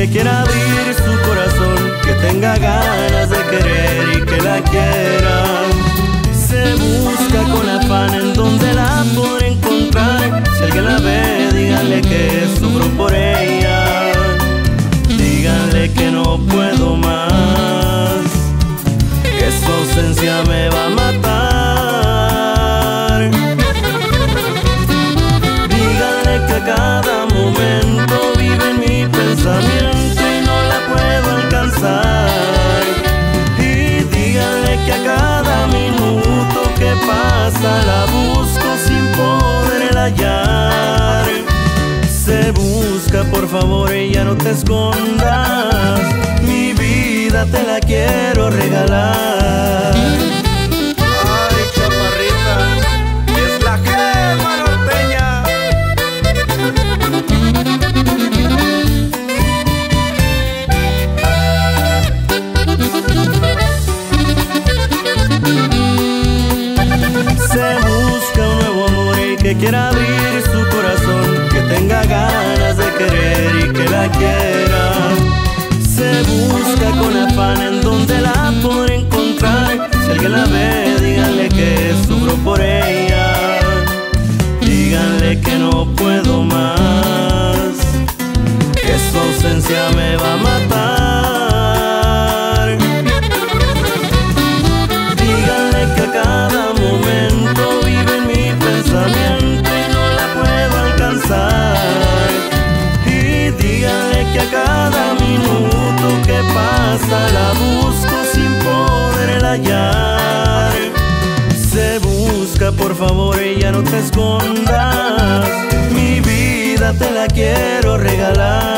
que quiera abrir su corazón, que tenga ganas de querer y que la quiera. Se busca con afán en donde la podrá encontrar. Si alguien la ve, díganle que sufro por ella. Díganle que no puedo más, que su ausencia me va mal. La busco sin poderla hallar. Se busca, por favor, ella no te escondas. Mi vida te la quiero regalar. Quiera abrir su corazón, que tenga ganas de querer y que la quiera. Se busca con afán en donde la podré encontrar. Si alguien la ve, díganle que sufro por ella. Díganle que no puedo más, que ausencia me va a ella no te escondas. Mi vida te la quiero regalar.